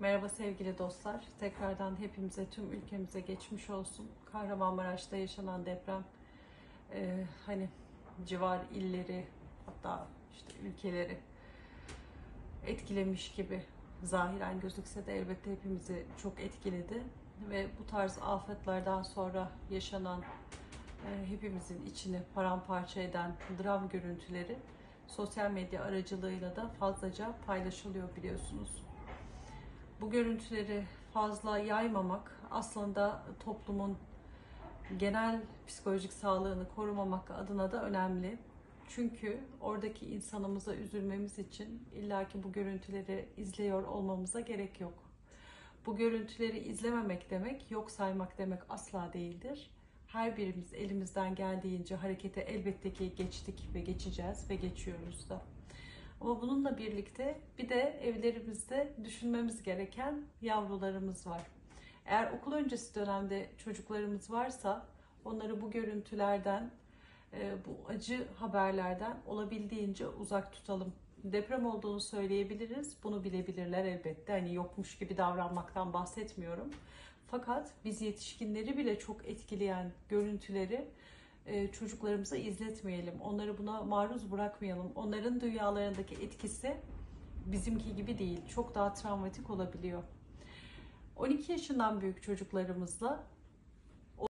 Merhaba sevgili dostlar. Tekrardan hepimize, tüm ülkemize geçmiş olsun. Kahramanmaraş'ta yaşanan deprem e, hani civar illeri hatta işte ülkeleri etkilemiş gibi zahiren gözükse de elbette hepimizi çok etkiledi. Ve bu tarz afetlerden sonra yaşanan e, hepimizin içini paramparça eden dram görüntüleri sosyal medya aracılığıyla da fazlaca paylaşılıyor biliyorsunuz. Bu görüntüleri fazla yaymamak aslında toplumun genel psikolojik sağlığını korumamak adına da önemli. Çünkü oradaki insanımıza üzülmemiz için illaki bu görüntüleri izliyor olmamıza gerek yok. Bu görüntüleri izlememek demek, yok saymak demek asla değildir. Her birimiz elimizden geldiğince harekete elbette ki geçtik ve geçeceğiz ve geçiyoruz da. Ama bununla birlikte bir de evlerimizde düşünmemiz gereken yavrularımız var. Eğer okul öncesi dönemde çocuklarımız varsa onları bu görüntülerden, e, bu acı haberlerden olabildiğince uzak tutalım. Deprem olduğunu söyleyebiliriz. Bunu bilebilirler elbette. Hani yokmuş gibi davranmaktan bahsetmiyorum. Fakat biz yetişkinleri bile çok etkileyen görüntüleri e, çocuklarımıza izletmeyelim. Onları buna maruz bırakmayalım. Onların dünyalarındaki etkisi bizimki gibi değil. Çok daha travmatik olabiliyor. 12 yaşından büyük çocuklarımızla